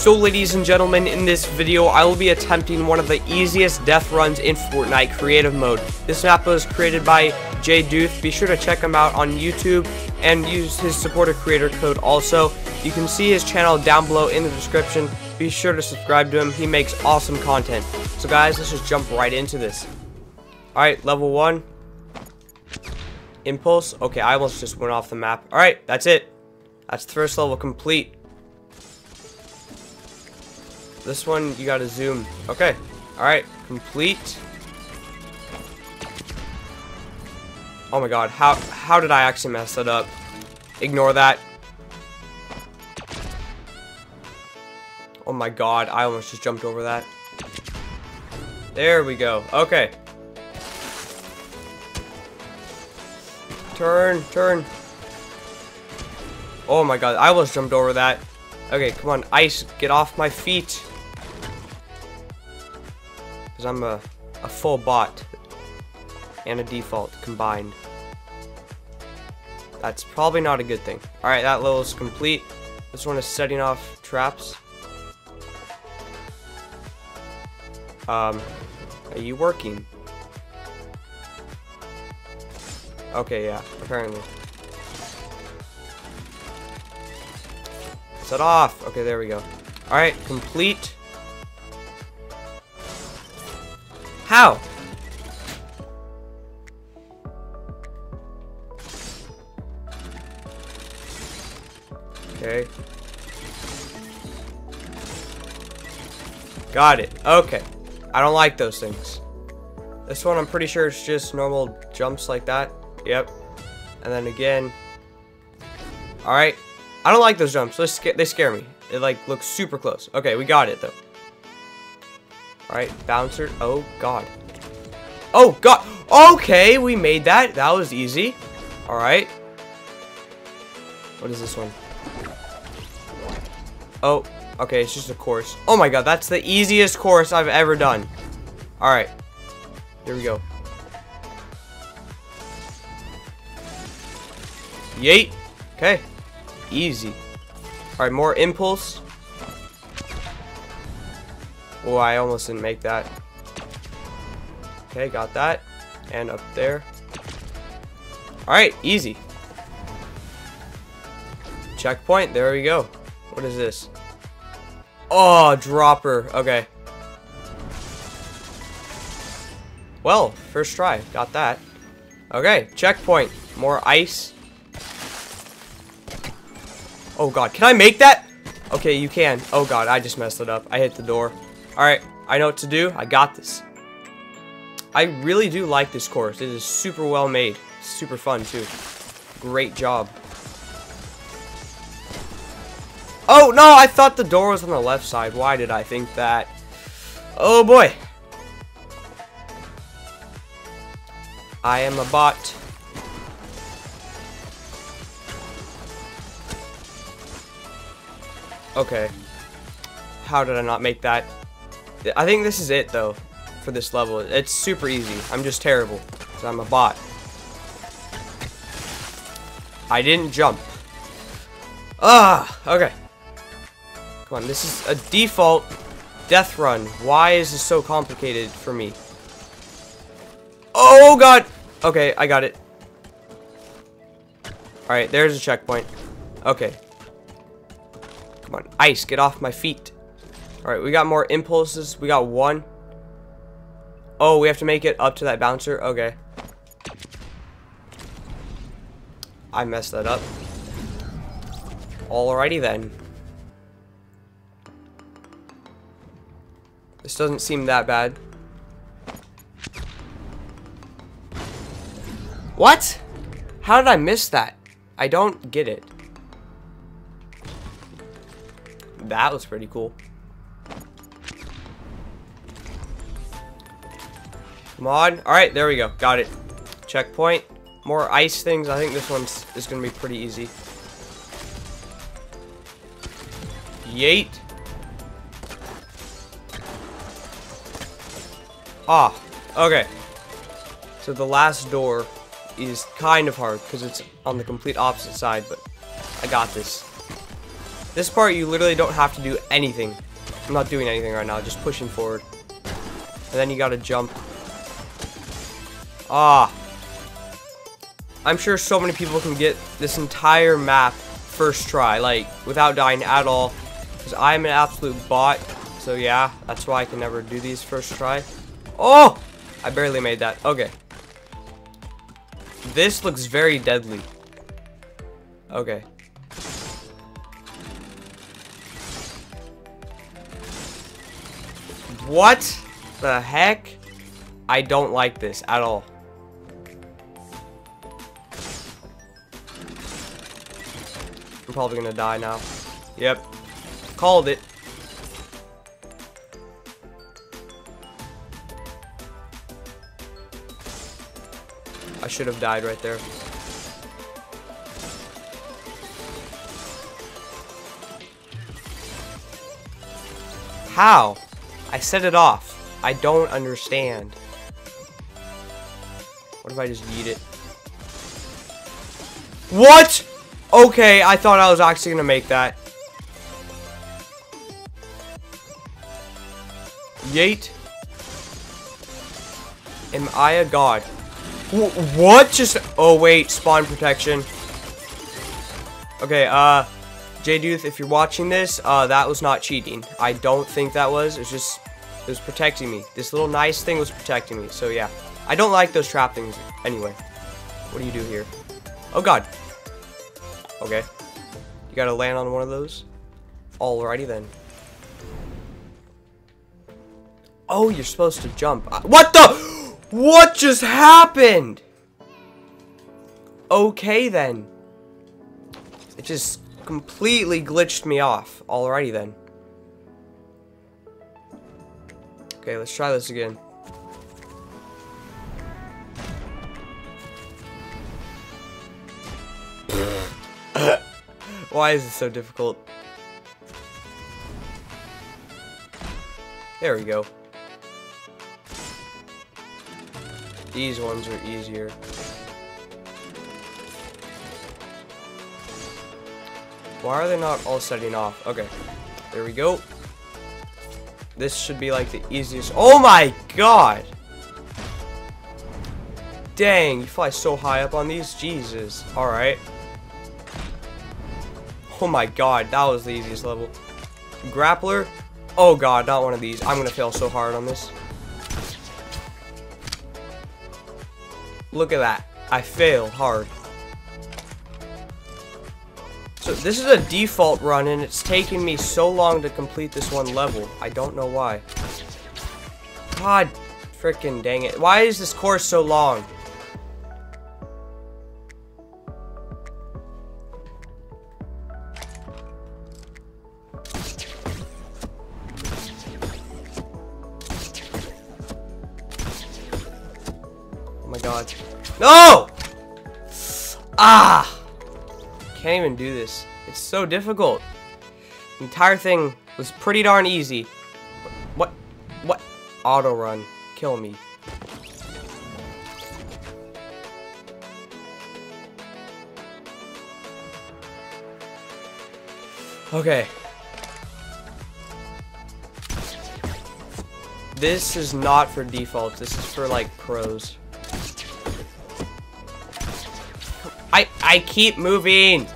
So ladies and gentlemen, in this video, I will be attempting one of the easiest death runs in Fortnite creative mode. This map was created by JDuth. Be sure to check him out on YouTube and use his supporter creator code also. You can see his channel down below in the description. Be sure to subscribe to him. He makes awesome content. So guys, let's just jump right into this. Alright, level 1. Impulse. Okay, I almost just went off the map. Alright, that's it. That's the first level complete. This one, you gotta zoom. Okay. Alright, complete. Oh my god, how how did I actually mess that up? Ignore that. Oh my god, I almost just jumped over that. There we go. Okay. Turn, turn. Oh my god, I almost jumped over that. Okay, come on, ice, get off my feet. Because I'm a, a full bot and a default combined. That's probably not a good thing. Alright, that level is complete. This one is setting off traps. Um, are you working? Okay, yeah, apparently. Set off! Okay, there we go. Alright, complete. How? Okay. Got it. Okay. I don't like those things. This one, I'm pretty sure it's just normal jumps like that. Yep. And then again. Alright. I don't like those jumps. They, they scare me. It, like, looks super close. Okay, we got it, though. Alright, bouncer. Oh, God. Oh, God. Okay, we made that. That was easy. Alright. What is this one? Oh, okay, it's just a course. Oh my god, that's the easiest course I've ever done. Alright. Here we go. Yeet. Okay. Easy. Alright, more impulse. Oh, I almost didn't make that. Okay, got that. And up there. Alright, easy. Checkpoint, there we go. What is this? Oh, dropper. Okay. Well, first try. Got that. Okay, checkpoint. More ice. Oh god, can I make that? Okay, you can. Oh god, I just messed it up. I hit the door. Alright, I know what to do. I got this. I really do like this course. It is super well made. Super fun, too. Great job. Oh, no, I thought the door was on the left side. Why did I think that? Oh, boy. I am a bot. Okay. How did I not make that? I think this is it, though, for this level. It's super easy. I'm just terrible, because I'm a bot. I didn't jump. Ah, okay. Come on, this is a default death run. Why is this so complicated for me? Oh, God! Okay, I got it. Alright, there's a checkpoint. Okay. Come on, ice, get off my feet. Alright, we got more impulses. We got one. Oh, we have to make it up to that bouncer? Okay. I messed that up. Alrighty then. This doesn't seem that bad. What? How did I miss that? I don't get it. That was pretty cool. Come on. Alright, there we go. Got it. Checkpoint. More ice things. I think this one is going to be pretty easy. Yeet. Ah, okay. So the last door is kind of hard because it's on the complete opposite side, but I got this. This part, you literally don't have to do anything. I'm not doing anything right now, just pushing forward. And then you gotta jump. Ah. I'm sure so many people can get this entire map first try, like, without dying at all. Because I'm an absolute bot. So yeah, that's why I can never do these first try. Oh! I barely made that. Okay. This looks very deadly. Okay. What the heck? I don't like this at all. Probably gonna die now. Yep. Called it. I should have died right there. How? I set it off. I don't understand. What if I just eat it? What? Okay, I thought I was actually gonna make that. Yeet. Am I a god? what? Just, oh wait, spawn protection. Okay, uh, JDuth, if you're watching this, uh, that was not cheating. I don't think that was. It was just, it was protecting me. This little nice thing was protecting me. So yeah, I don't like those trap things anyway. What do you do here? Oh god. Okay. You gotta land on one of those? Alrighty then. Oh, you're supposed to jump. What the? What just happened? Okay then. It just completely glitched me off. Alrighty then. Okay, let's try this again. Why is it so difficult? There we go. These ones are easier. Why are they not all setting off? Okay, there we go. This should be like the easiest. Oh my god! Dang, you fly so high up on these. Jesus. Alright. Oh my god, that was the easiest level. Grappler? Oh god, not one of these. I'm gonna fail so hard on this. Look at that. I fail hard. So this is a default run and it's taking me so long to complete this one level. I don't know why. God freaking dang it. Why is this course so long? God. No! Ah! Can't even do this. It's so difficult. The entire thing was pretty darn easy. What? What? Auto run. Kill me. Okay. This is not for default. This is for like pros. I I keep moving.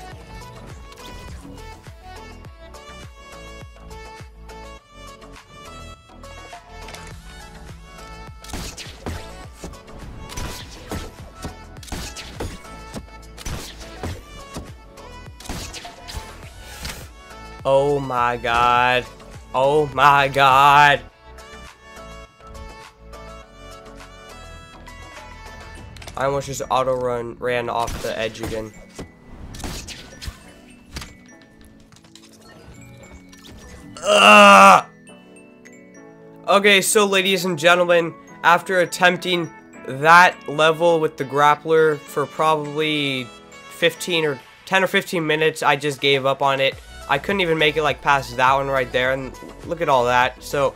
Oh my god. Oh my god. I almost just auto run ran off the edge again. Ugh! Okay, so ladies and gentlemen, after attempting that level with the grappler for probably 15 or 10 or 15 minutes, I just gave up on it. I couldn't even make it like past that one right there, and look at all that. So,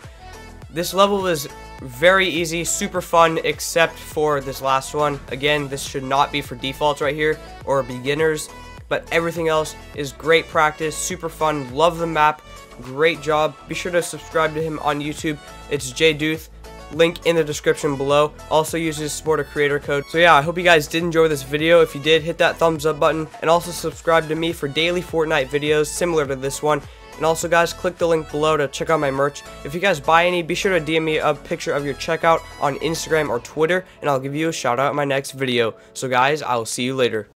this level was very easy, super fun, except for this last one. Again, this should not be for defaults right here, or beginners. but everything else is great practice, super fun, love the map, great job. Be sure to subscribe to him on YouTube. It's JDuth link in the description below. Also uses support a creator code. So yeah, I hope you guys did enjoy this video. If you did, hit that thumbs up button and also subscribe to me for daily Fortnite videos similar to this one. And also guys, click the link below to check out my merch. If you guys buy any, be sure to DM me a picture of your checkout on Instagram or Twitter and I'll give you a shout out in my next video. So guys, I will see you later.